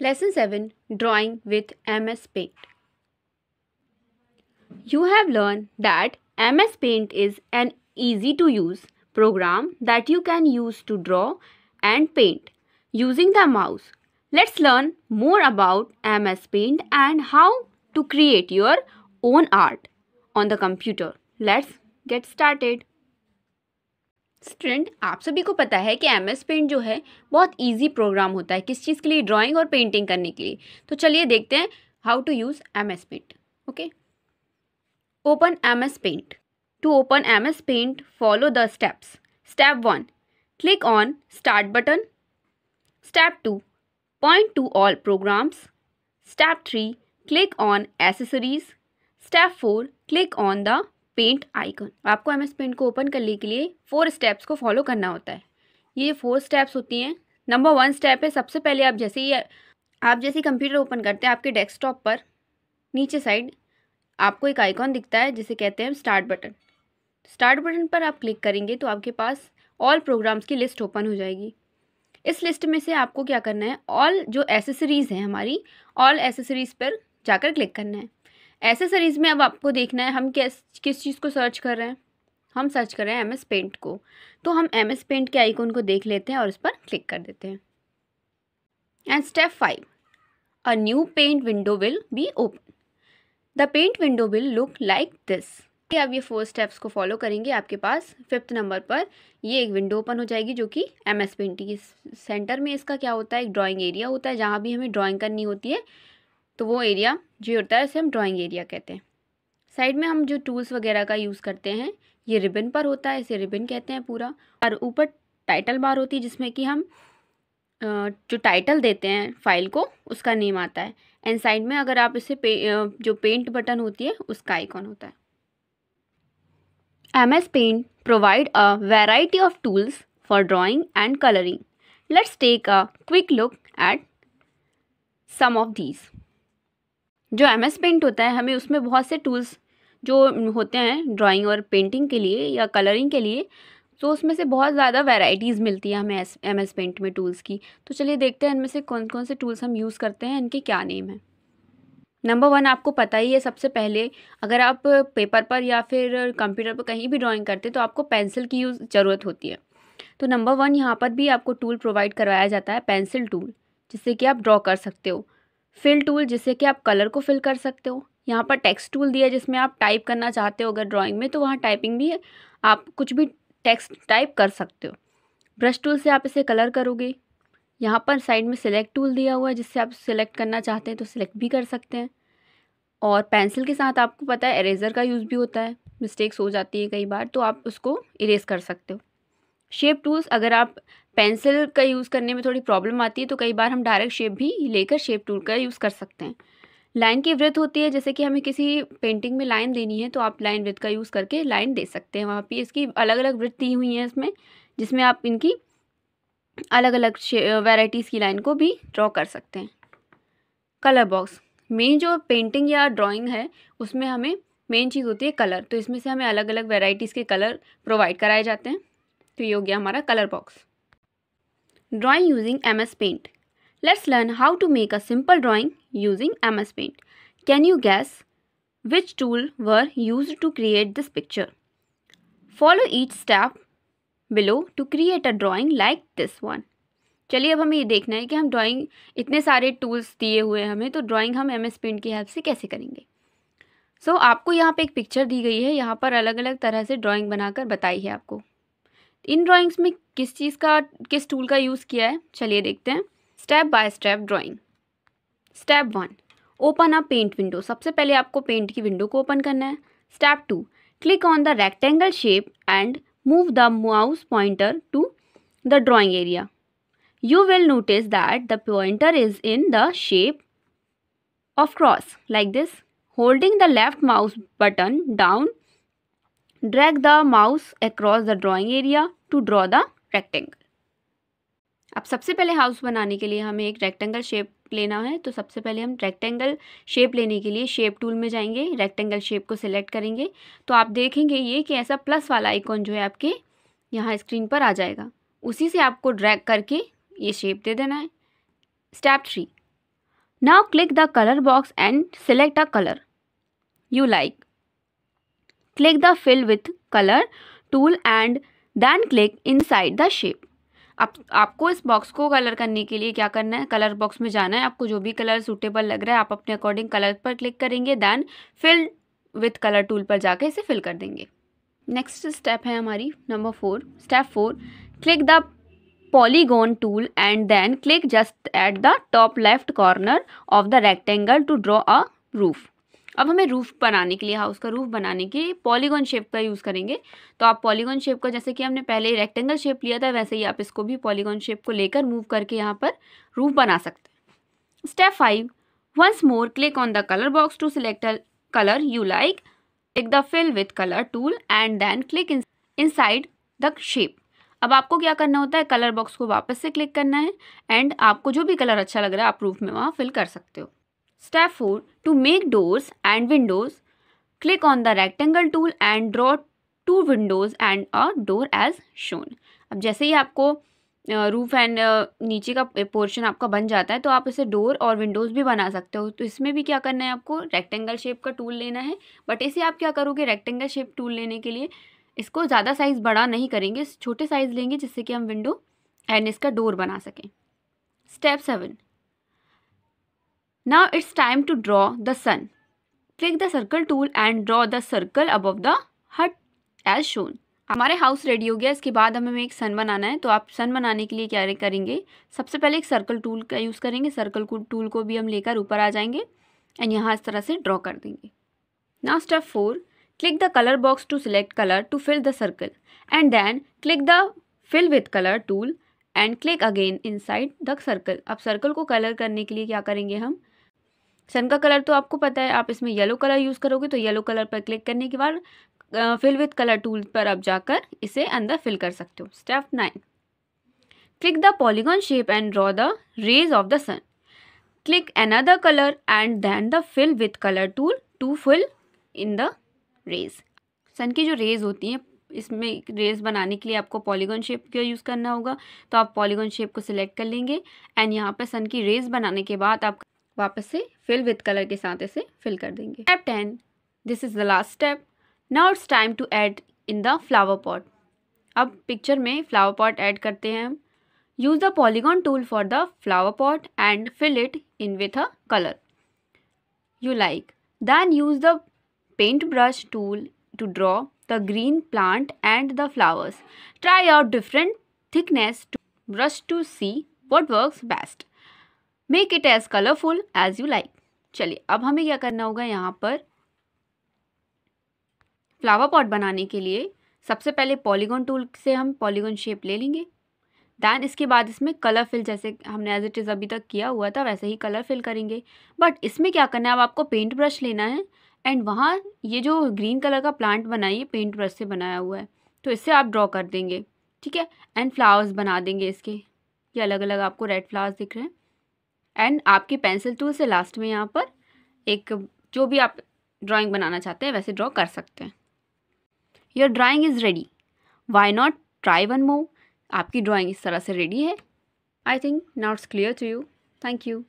Lesson 7 Drawing with MS Paint. You have learned that MS Paint is an easy to use program that you can use to draw and paint using the mouse. Let's learn more about MS Paint and how to create your own art on the computer. Let's get started. Student, आप सभी को पता है कि M S paint जो है, बहुत easy programme होता है किस चीज़ के लिए? ड्राइंग और पेंटिंग करने के लिए। तो चलिए देखते हैं how to use M S paint okay open M S paint to open M S paint follow the steps step one click on start button step two point two all programs step three click on accessories step four click on the paint icon आपको M S paint को open करने के लिए four steps को follow करना होता है। ये फोर स्टेप्स होती हैं। नंबर वन स्टेप है, सबसे पहले आप जैसे ही, आप जैसे कंप्यूटर ओपन करते हैं आपके डेस्कटॉप पर, नीचे साइड आपको एक आइकॉन दिखता है, जिसे कहते हैं स्टार्ट बटन स्टार्ट बटन पर आप क्लिक करेंगे तो आपके पास ऑल प्रोग्राम्स की लिस्ट ओपन हो जाएगी। इस लिस्ट में से आपको क्या करना है? ऑल जो एसेसरीज़ हैं हमारी ऑल एसेसरीज़ पर जाकर क्लिक करना है। एसेसरीज़ में अब आपको देखना है, हम किस किस चीज़ को सर्च कर रहे हैं? हम सर्च कर रहे हैं एम एस पेंट को। तो हम एम एस पेंट के आइकन को देख लेते हैं और उस पर क्लिक कर देते हैं। And step five a new Paint window will be open the Paint window will look like this अब ये फोर स्टेप्स को फॉलो करेंगे आपके पास। फिफ्थ नंबर पर ये एक विंडो ओपन हो जाएगी जो कि एम एस पेंट की सेंटर में इसका क्या होता है? एक ड्राइंग एरिया होता है जहाँ भी हमें ड्राइंग करनी होती है। तो वो एरिया जो होता है उसे हम ड्राइंग एरिया कहते हैं। साइड में हम जो टूल्स वगैरह का यूज़ करते हैं ये रिबन पर होता है इसे रिबन कहते हैं पूरा। और ऊपर टाइटल बार होती है जिसमें कि हम जो टाइटल देते हैं फ़ाइल को उसका नेम आता है। एंड साइड में अगर आप इसे पे, जो पेंट बटन होती है उसका आइकॉन होता है। M S paint provide a variety of tools for drawing and colouring let's take a quick look at some of these जो एम एस पेंट होता है, हमें उसमें बहुत से टूल्स जो होते हैं ड्राइंग और पेंटिंग के लिए या कलरिंग के लिए तो उसमें से बहुत ज़्यादा वैरायटीज़ मिलती है हमें एम एस पेंट में टूल्स की। तो चलिए देखते हैं इनमें से कौन कौन से टूल्स हम यूज़ करते हैं, इनके क्या नेम है। नंबर वन आपको पता ही है सबसे पहले, अगर आप पेपर पर या फिर कंप्यूटर पर कहीं भी ड्राइंग करते तो आपको पेंसिल की यूज़ ज़रूरत होती है। तो नंबर वन यहाँ पर भी आपको टूल प्रोवाइड करवाया जाता है पेंसिल टूल जिससे कि आप ड्रॉ कर सकते हो। फिल टूल जिससे कि आप कलर को फिल कर सकते हो। यहाँ पर टेक्स्ट टूल दिया जिसमें आप टाइप करना चाहते हो अगर ड्राइंग में तो वहाँ टाइपिंग भी है आप कुछ भी टेक्स्ट टाइप कर सकते हो। ब्रश टूल से आप इसे कलर करोगे। यहाँ पर साइड में सिलेक्ट टूल दिया हुआ है जिससे आप सिलेक्ट करना चाहते हैं तो सिलेक्ट भी कर सकते हैं। और पेंसिल के साथ आपको पता है इरेज़र का यूज़ भी होता है। मिस्टेक्स हो जाती है कई बार तो आप उसको इरेज कर सकते हो। शेप टूल्स, अगर आप पेंसिल का यूज़ करने में थोड़ी प्रॉब्लम आती है तो कई बार हम डायरेक्ट शेप भी लेकर शेप टूल का यूज़ कर सकते हैं। लाइन की वृत्त होती है, जैसे कि हमें किसी पेंटिंग में लाइन देनी है तो आप लाइन वृत्त का यूज़ करके लाइन दे सकते हैं। वहाँ पे इसकी अलग अलग वृत्त दी हुई हैं इसमें, जिसमें आप इनकी अलग अलग वेराइटीज़ की लाइन को भी ड्रॉ कर सकते हैं। कलर बॉक्स, मेन जो पेंटिंग या ड्राइंग है, उसमें हमें मेन चीज़ होती है कलर तो इसमें से हमें अलग अलग वेराइटीज़ के कलर प्रोवाइड कराए जाते हैं। तो ये हो गया हमारा colour box drawing using M S paint let's learn how to make a simple drawing using M S paint can you guess which tool were use to create this picture follow each step below to create a drawing like this one चलिए अब हमें ये देखना है कि हम drawing इतने सारे टूल्स दिए हुए हैं हमें तो ड्राइंग हम एम एस पेंट की हेल्प से कैसे करेंगे? सो so, आपको यहाँ पे एक पिक्चर दी गई है यहाँ पर अलग अलग तरह से ड्राइंग बनाकर बताई है आपको। इन ड्राइंग्स में किस चीज़ का, किस टूल का यूज़ किया है? चलिए देखते हैं। Step by step drawing step one open a paint window सबसे पहले आपको पेंट की विंडो को ओपन करना है। Step two click on the rectangle shape and move the mouse pointer to the drawing area you will notice that the pointer is in the shape of cross, like this. Holding the left mouse button down drag the mouse across the drawing area to draw the rectangle अब सबसे पहले house बनाने के लिए हमें एक rectangle shape लेना है। तो सबसे पहले हम रेक्टेंगल शेप लेने के लिए शेप टूल में जाएँगे। रेक्टेंगल शेप को सिलेक्ट करेंगे। तो आप देखेंगे ये कि ऐसा प्लस वाला आइकॉन जो है आपके यहाँ स्क्रीन पर आ जाएगा। उसी से आपको ड्रैग करके ये शेप दे देना है। Step three Now click the color box and select a color you like. Click the fill with color tool and then click inside the shape. आप आपको इस बॉक्स को कलर करने के लिए क्या करना है? कलर बॉक्स में जाना है। आपको जो भी कलर सूटेबल लग रहा है, आप अपने अकॉर्डिंग कलर पर क्लिक करेंगे then fill with colour tool पर जाकर इसे फिल कर देंगे। नेक्स्ट स्टेप है हमारी number four step four click the polygon tool and then click just at the top left corner of the rectangle to draw a roof. अब हमें roof बनाने के लिए हाउस का रूफ बनाने के लिए पॉलीगॉन शेप का यूज़ करेंगे। तो आप पॉलीगॉन शेप का, जैसे कि हमने पहले रेक्टेंगल शेप लिया था, वैसे ही आप इसको भी पॉलीगॉन शेप को लेकर मूव करके यहाँ पर रूफ बना सकते हैं। Step five once more click on the colour box to select a colour you like take the fill with colour tool and then click inside the shape अब आपको क्या करना होता है? कलर बॉक्स को वापस से क्लिक करना है एंड आपको जो भी कलर अच्छा लग रहा है, आप प्रूफ में वहाँ फिल कर सकते हो। Step four to make doors and windows click on the rectangle tool and draw two windows and a door as shown अब जैसे ही आपको रूफ एंड नीचे का पोर्शन आपका बन जाता है तो आप इसे डोर और विंडोज़ भी बना सकते हो। तो इसमें भी क्या करना है आपको? रेक्टेंगल शेप का टूल लेना है। बट इसे आप क्या करोगे रेक्टेंगल शेप टूल लेने के लिए? इसको ज़्यादा साइज़ बड़ा नहीं करेंगे, छोटे साइज़ लेंगे जिससे कि हम विंडो एंड इसका डोर बना सकें। Step seven now it's time to draw the sun click the circle tool and draw the circle above the hut as shown हमारे हाउस रेडी हो गया, इसके बाद हमें एक सन बनाना है। तो आप सन बनाने के लिए क्या करेंगे? सबसे पहले एक सर्कल टूल का यूज़ करेंगे। सर्कल टूल को भी हम लेकर ऊपर आ जाएँगे एंड यहाँ इस तरह से ड्रॉ कर देंगे। Now step four Click the color box to select color to fill the circle and then click the fill with color tool and click again inside the circle. अब circle को color करने के लिए क्या करेंगे हम? सन का कलर तो आपको पता है, आप इसमें येलो कलर यूज़ करोगे तो येलो कलर पर क्लिक करने के बाद फिल विथ कलर टूल पर आप जाकर इसे अंदर फिल कर सकते हो। Step nine click the polygon shape and draw the rays of the sun click another colour and then the fill with colour tool to fill in the rays sun की जो रेज़ होती हैं, इसमें rays बनाने के लिए आपको polygon shape का यूज़ करना होगा। तो आप पॉलीगॉन शेप को सिलेक्ट कर लेंगे एंड यहाँ पर सन की रेज़ बनाने के बाद आप वापस से फिल विथ कलर के साथ इसे फिल कर देंगे। Step ten this is the last step now it's time to add in the flower pot अब पिक्चर में फ्लावर पॉट ऐड करते हैं हम। Use the polygon tool for the flower pot and fill it in with a colour you like then use the paint brush tool to draw the green plant and the flowers try out different thickness to brush to see what work best Make it as colourful as you like चलिए, अब हमें क्या करना होगा यहाँ पर? Flower pot बनाने के लिए सबसे पहले पॉलीगॉन टूल से हम पॉलीगॉन शेप ले लेंगे। दैन इसके बाद इसमें कलर फिल जैसे हमने एज इट इज़ अभी तक किया हुआ था, वैसे ही कलर फिल करेंगे। बट इसमें क्या करना है? अब आपको पेंट ब्रश लेना है। एंड वहाँ ये जो ग्रीन कलर का प्लांट बनाइए पेंट ब्रश से बनाया हुआ है। तो इससे आप ड्रॉ कर देंगे, ठीक है? एंड फ्लावर्स बना देंगे इसके। ये अलग अलग आपको रेड फ्लावर्स दिख रहे हैं। एंड आपके पेंसिल टूल से लास्ट में यहाँ पर एक जो भी आप ड्राइंग बनाना चाहते हैं, वैसे ड्रॉ कर सकते हैं। Your drawing is ready why not try one more आपकी ड्राइंग इस तरह से रेडी है। I think now it's clear to you thank you